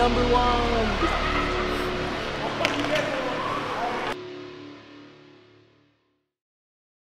number one. Oh,